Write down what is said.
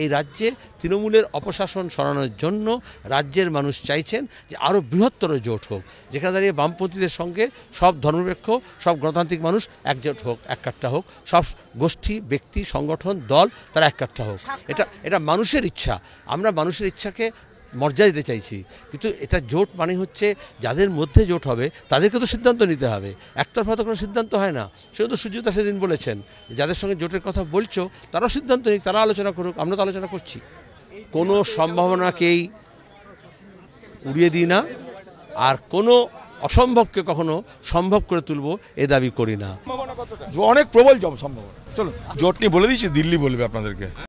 এই রাজ্যে তৃণমূলের অপশাসন সরানোর জন্য রাজ্যের মানুষ চাইছেন যে আরও বৃহত্তর জোট হোক। যেখানে দাঁড়িয়ে বামপন্থীদের সঙ্গে সব ধর্মপেক্ষ সব গণতান্ত্রিক মানুষ একজোট হোক, এককাট্টা হোক। সব গোষ্ঠী, ব্যক্তি, সংগঠন, দল, তারা এককাট্টা হোক। এটা এটা মানুষের ইচ্ছা। আমরা মানুষের ইচ্ছাকে মর্যাদা দিতে চাইছি। কিন্তু এটা জোট মানে হচ্ছে যাদের মধ্যে জোট হবে, তাদেরকে তো সিদ্ধান্ত নিতে হবে। একতরফা তো কোনো সিদ্ধান্ত হয় না। সেটা তো সুজিতা সেদিন বলেছেন যাদের সঙ্গে জোটের কথা বলছো, তারাও সিদ্ধান্ত নিক, তারা আলোচনা করুক, আমরা তো আলোচনা করছি। কোনো সম্ভাবনাকেই উড়িয়ে দিই না, আর কোনো অসম্ভবকে কখনো সম্ভব করে তুলব এ দাবি করি না। অনেক প্রবল জব সম্ভব চলো জোট নিয়ে বলে দিচ্ছি, দিল্লি বলবে আপনাদেরকে।